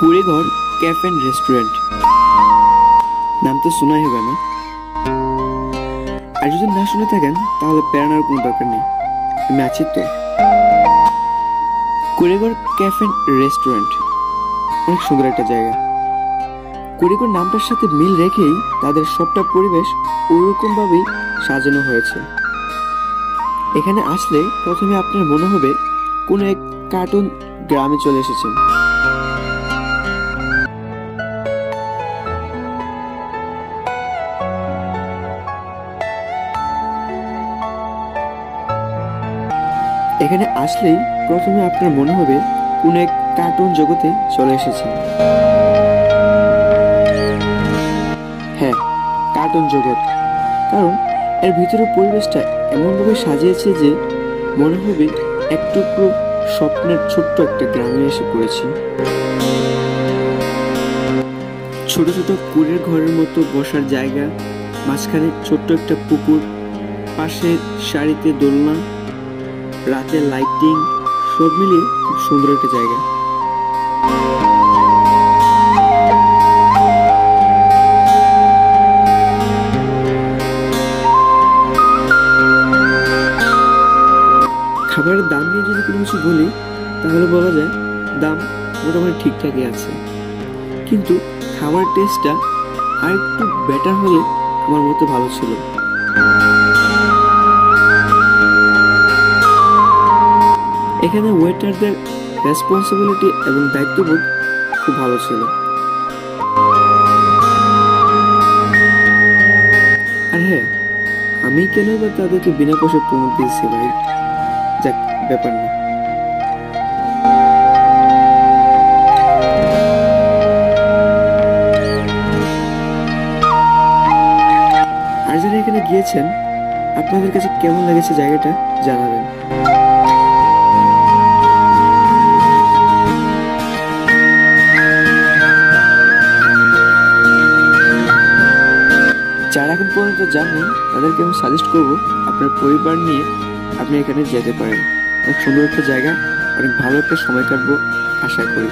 কুড়েঘর cafe and restaurant. নাম তো শোনাই হবে না। আর যদি না শুনে থাকেন, তাহলে প্যারানোর কোনো দরকার নেই। আমি আছি তো। Kureghor cafe and restaurant. অনেক সুন্দর একটা জায়গা। কুড়িগড় নামটার সাথে মিল রেখেই তাদের সবটা পরিবেশ ওরকমভাবেই সাজানো হয়েছে। এখানে আসলে প্রথমে আপনার মনে হবে, কোনো এক কার্টুন গ্রামে চলে এসেছেন। এখানে আসলেই প্রথমে আপনার মনে হবে কোনো এক কার্টুন জগতে চলে এসেছেন হ্যাঁ কার্টুন জগৎ। কারণ এর ভিতরের পরিবেশটা এমনভাবে সাজিয়েছে যে মনে হবে এক টুকরো স্বপ্নের ছোট্ট একটা গ্রামে এসে পড়েছি। ছোট ছোট কুড়ের ঘরের মতো বসার জায়গা, মাঝখানে ছোট্ট একটা পুকুর পাশে সারিতে দোলনা রাতের লাইটিং সব মিলিয়ে খুব সুন্দর একটা জায়গা। খাবারের দাম নিয়ে যদি কোনো কিছু বলি, তাহলে বলা যায় দাম মোটামুটি ঠিকঠাকই আছে। কিন্তু খাবার টেস্টটা আর একটু বেটার হলে আমার মতে ভালো ছিল। এখানে ওয়েটারদের রেসপন্সিবিলিটি এবং দায়িত্ববোধ খুব ভালো ছিল। আর হ্যাঁ আমি কেন বা তাদেরকে বিনা পয়সা প্রমোট দিয়েছি ভাই? যাক, ব্যাপার না আর যারা এখানে গিয়েছেন, আপনাদের কাছে কেমন লেগেছে জায়গাটা, জানাবেন। যারা এখন পর্যন্ত যাননি তাদেরকে আমি সাজেস্ট করব আপনার পরিবার নিয়ে আপনি এখানে যেতে পারেন। অনেক সুন্দর একটা জায়গা, অনেক ভালো একটা সময় কাটবো, আশা করি।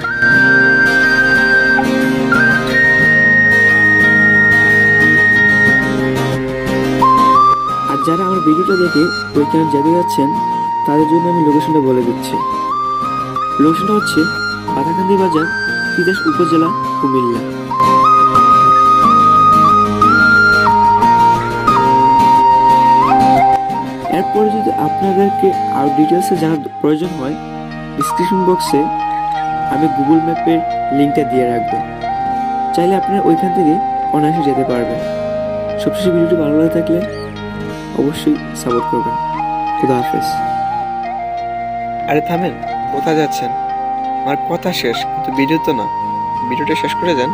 আর যারা আমার ভিডিওটা দেখে ওইখানে যেতে যাচ্ছেন, তাদের জন্য আমি লোকেশনটা বলে দিচ্ছি। লোকেশনটা হচ্ছে পাতাকান্দি বাজার, তিতাস উপজেলা, কুমিল্লা। এরপরে যদি আপনাদেরকে আরও ডিটেলসে জানার প্রয়োজন হয় ডিসক্রিপশন বক্সে আমি গুগল ম্যাপের লিঙ্কটা দিয়ে রাখব। চাইলে আপনারা ওইখান থেকে অনায়াসে যেতে পারবেন। সবশেষে ভিডিওটি ভালো লাগে থাকলে অবশ্যই সাপোর্ট করবেন। খুদা হাফেজ। আরে থামেন, কোথায় যাচ্ছেন? আমার কথা শেষ, কিন্তু ভিডিও তো না। ভিডিওটা শেষ করে যান